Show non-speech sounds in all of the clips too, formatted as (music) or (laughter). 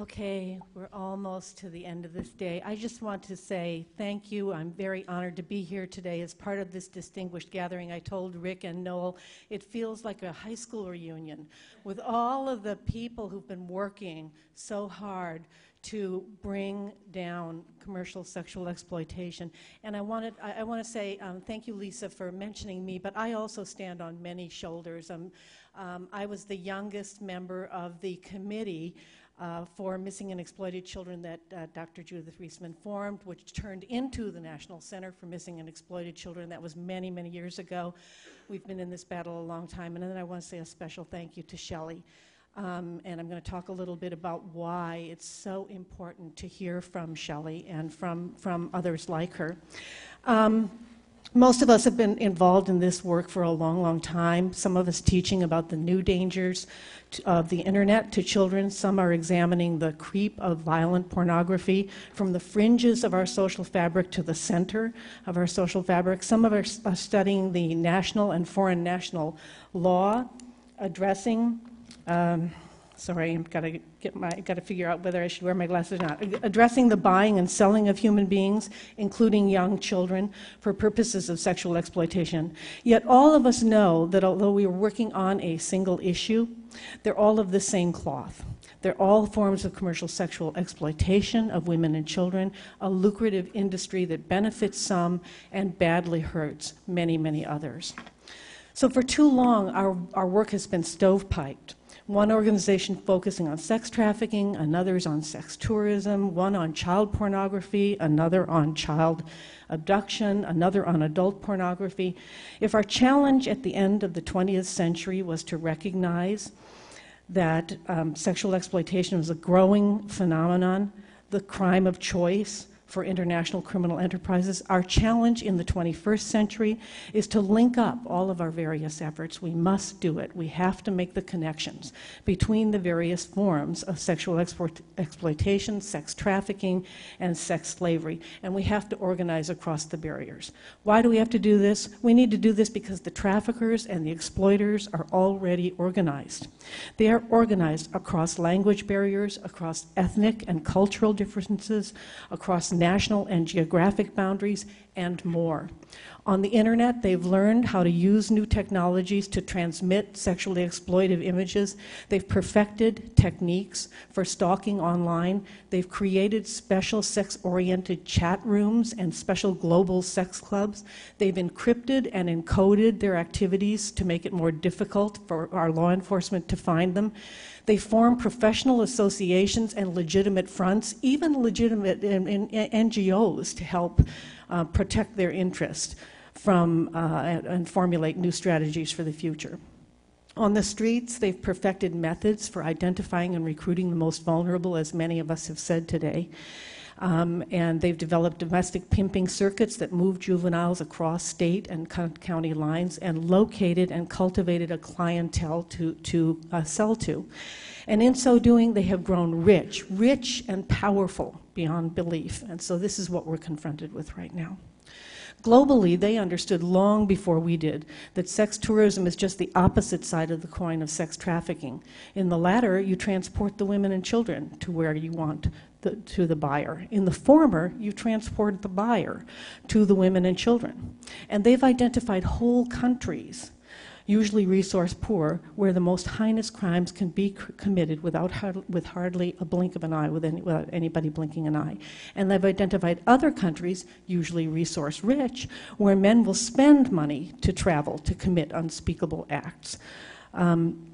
Okay, we're almost to the end of this day. I just want to say thank you. I'm very honored to be here today as part of this distinguished gathering. I told Rick and Noel it feels like a high school reunion with all of the people who've been working so hard to bring down commercial sexual exploitation. And I wanted, I, I want to say um, thank you, Lisa, for mentioning me, but I also stand on many shoulders. Um, um, I was the youngest member of the committee uh, for missing and exploited children that uh, Dr. Judith Reisman formed, which turned into the National Center for Missing and Exploited Children. That was many, many years ago. We've been in this battle a long time. And then I want to say a special thank you to Shelley. Um, and I'm going to talk a little bit about why it's so important to hear from Shelley and from, from others like her. Um, most of us have been involved in this work for a long, long time. Some of us teaching about the new dangers of the internet to children. Some are examining the creep of violent pornography from the fringes of our social fabric to the center of our social fabric. Some of us are studying the national and foreign national law addressing. Um, sorry, I've got to get my, got to figure out whether I should wear my glasses or not. Addressing the buying and selling of human beings, including young children, for purposes of sexual exploitation. Yet all of us know that although we are working on a single issue, they're all of the same cloth. They're all forms of commercial sexual exploitation of women and children, a lucrative industry that benefits some and badly hurts many, many others. So for too long, our, our work has been stovepiped one organization focusing on sex trafficking, another is on sex tourism, one on child pornography, another on child abduction, another on adult pornography. If our challenge at the end of the 20th century was to recognize that um, sexual exploitation was a growing phenomenon, the crime of choice, for international criminal enterprises. Our challenge in the 21st century is to link up all of our various efforts. We must do it. We have to make the connections between the various forms of sexual export, exploitation, sex trafficking, and sex slavery. And we have to organize across the barriers. Why do we have to do this? We need to do this because the traffickers and the exploiters are already organized. They are organized across language barriers, across ethnic and cultural differences, across national and geographic boundaries, and more. On the internet, they've learned how to use new technologies to transmit sexually exploitive images. They've perfected techniques for stalking online. They've created special sex oriented chat rooms and special global sex clubs. They've encrypted and encoded their activities to make it more difficult for our law enforcement to find them. They form professional associations and legitimate fronts, even legitimate in, in, in NGOs to help uh, protect their interest from uh, and, and formulate new strategies for the future. On the streets, they've perfected methods for identifying and recruiting the most vulnerable, as many of us have said today. Um, and they've developed domestic pimping circuits that move juveniles across state and county lines and located and cultivated a clientele to, to uh, sell to. And in so doing, they have grown rich, rich and powerful beyond belief. And so this is what we're confronted with right now. Globally, they understood long before we did that sex tourism is just the opposite side of the coin of sex trafficking. In the latter, you transport the women and children to where you want the, to the buyer. In the former, you transport the buyer to the women and children. And they've identified whole countries usually resource poor, where the most heinous crimes can be committed without with hardly a blink of an eye, with any, without anybody blinking an eye. And they've identified other countries, usually resource rich, where men will spend money to travel to commit unspeakable acts. Um,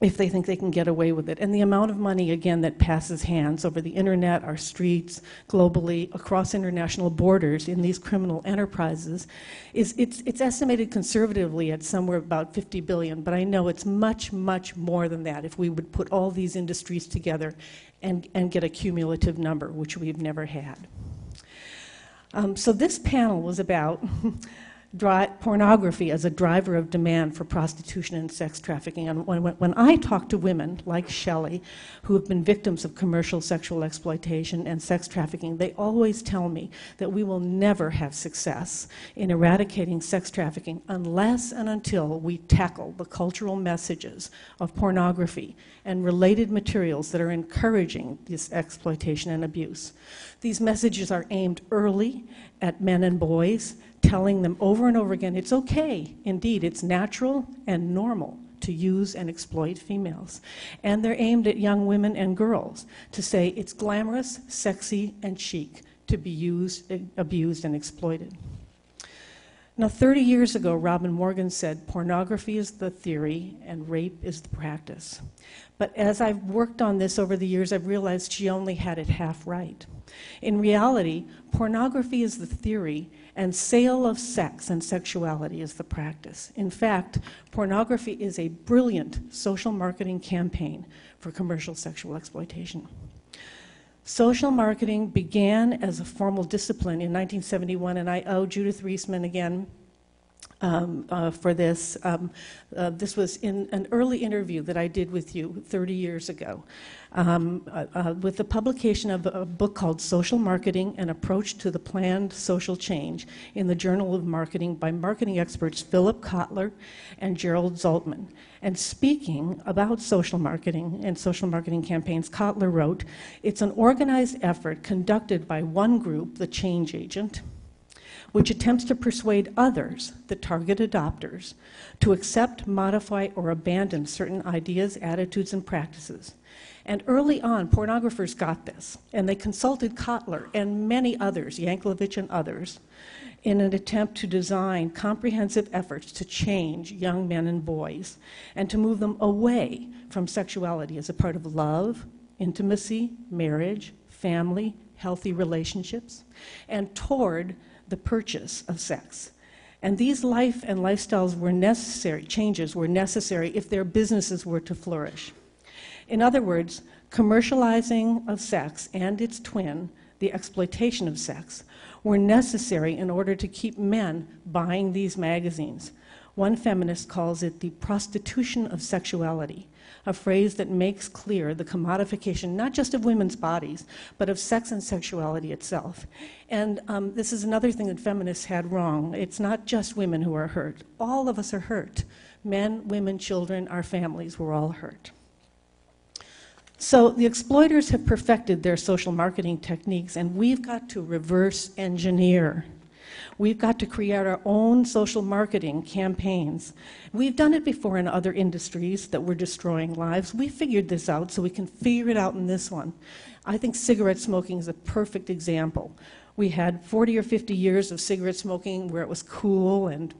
if they think they can get away with it. And the amount of money, again, that passes hands over the internet, our streets, globally, across international borders in these criminal enterprises, is it's, it's estimated conservatively at somewhere about 50 billion, but I know it's much, much more than that if we would put all these industries together and, and get a cumulative number, which we've never had. Um, so this panel was about (laughs) pornography as a driver of demand for prostitution and sex trafficking. And when, when, when I talk to women like Shelley, who have been victims of commercial sexual exploitation and sex trafficking, they always tell me that we will never have success in eradicating sex trafficking unless and until we tackle the cultural messages of pornography and related materials that are encouraging this exploitation and abuse. These messages are aimed early at men and boys telling them over and over again it's okay, indeed, it's natural and normal to use and exploit females. And they're aimed at young women and girls to say it's glamorous, sexy, and chic to be used, abused, and exploited. Now, 30 years ago, Robin Morgan said pornography is the theory and rape is the practice. But as I've worked on this over the years, I've realized she only had it half right. In reality, pornography is the theory and sale of sex and sexuality is the practice. In fact, pornography is a brilliant social marketing campaign for commercial sexual exploitation. Social marketing began as a formal discipline in 1971, and I owe Judith Reisman again um, uh, for this. Um, uh, this was in an early interview that I did with you 30 years ago um, uh, uh, with the publication of a book called Social Marketing An Approach to the Planned Social Change in the Journal of Marketing by marketing experts Philip Kotler and Gerald Zaltman. And speaking about social marketing and social marketing campaigns, Kotler wrote It's an organized effort conducted by one group, the change agent which attempts to persuade others, the target adopters, to accept, modify, or abandon certain ideas, attitudes, and practices. And early on, pornographers got this, and they consulted Kotler and many others, Yankelovich and others, in an attempt to design comprehensive efforts to change young men and boys and to move them away from sexuality as a part of love, intimacy, marriage, family, healthy relationships, and toward the purchase of sex. And these life and lifestyles were necessary, changes were necessary if their businesses were to flourish. In other words, commercializing of sex and its twin, the exploitation of sex, were necessary in order to keep men buying these magazines. One feminist calls it the prostitution of sexuality a phrase that makes clear the commodification not just of women's bodies, but of sex and sexuality itself. And um, this is another thing that feminists had wrong. It's not just women who are hurt, all of us are hurt. Men, women, children, our families, we're all hurt. So the exploiters have perfected their social marketing techniques, and we've got to reverse engineer We've got to create our own social marketing campaigns. We've done it before in other industries that were destroying lives. We figured this out, so we can figure it out in this one. I think cigarette smoking is a perfect example. We had 40 or 50 years of cigarette smoking where it was cool and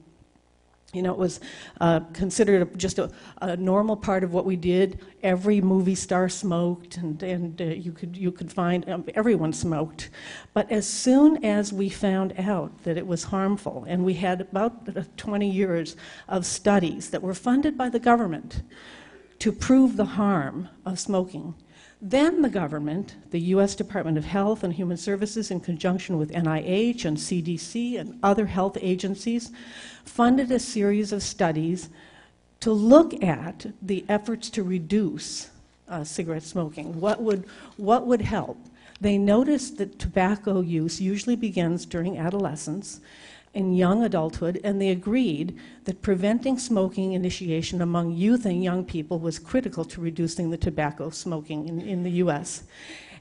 you know, it was uh, considered just a, a, normal part of what we did. Every movie star smoked, and, and uh, you, could, you could find um, everyone smoked. But as soon as we found out that it was harmful, and we had about uh, 20 years of studies that were funded by the government to prove the harm of smoking, then the government, the U.S. Department of Health and Human Services, in conjunction with NIH and CDC and other health agencies, funded a series of studies to look at the efforts to reduce uh, cigarette smoking. What would, what would help? They noticed that tobacco use usually begins during adolescence in young adulthood, and they agreed that preventing smoking initiation among youth and young people was critical to reducing the tobacco smoking in, in the US.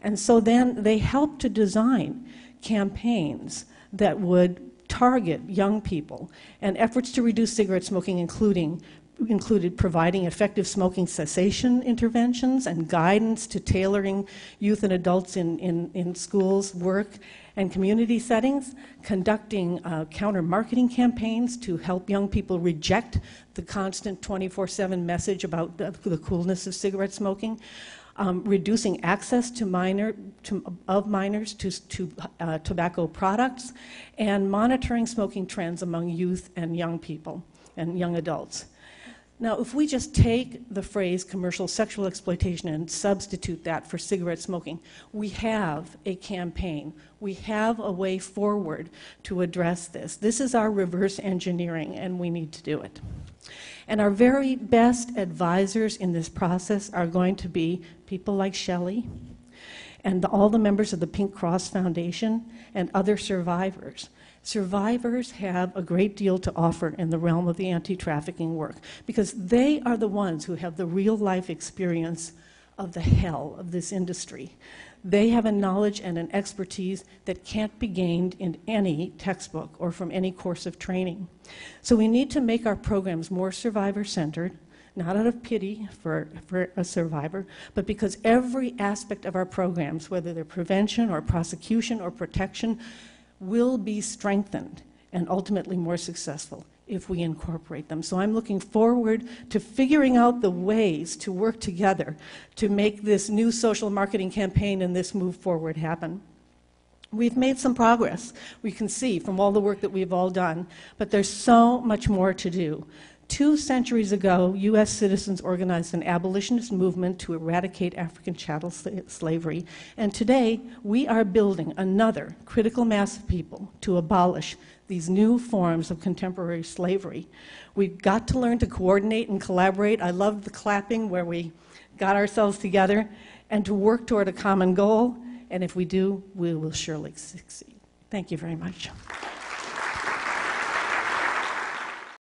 And so then they helped to design campaigns that would target young people and efforts to reduce cigarette smoking, including included providing effective smoking cessation interventions and guidance to tailoring youth and adults in, in, in schools, work, and community settings, conducting uh, counter marketing campaigns to help young people reject the constant 24 7 message about the, the, coolness of cigarette smoking. Um, reducing access to minor, to, of minors to, to uh, tobacco products, and monitoring smoking trends among youth and young people and young adults. Now, if we just take the phrase commercial sexual exploitation and substitute that for cigarette smoking, we have a campaign. We have a way forward to address this. This is our reverse engineering, and we need to do it. And our very best advisors in this process are going to be people like Shelley and all the members of the Pink Cross Foundation and other survivors. Survivors have a great deal to offer in the realm of the anti trafficking work because they are the ones who have the real life experience of the hell of this industry. They have a knowledge and an expertise that can't be gained in any textbook or from any course of training. So we need to make our programs more survivor centered, not out of pity for, for a survivor, but because every aspect of our programs, whether they're prevention or prosecution or protection, will be strengthened and ultimately more successful if we incorporate them. So I'm looking forward to figuring out the ways to work together to make this new social marketing campaign and this move forward happen. We've made some progress, we can see from all the work that we've all done, but there's so much more to do. Two centuries ago, U.S. citizens organized an abolitionist movement to eradicate African chattel slavery, and today we are building another critical mass of people to abolish these new forms of contemporary slavery. We've got to learn to coordinate and collaborate. I love the clapping where we got ourselves together and to work toward a common goal, and if we do, we will surely succeed. Thank you very much.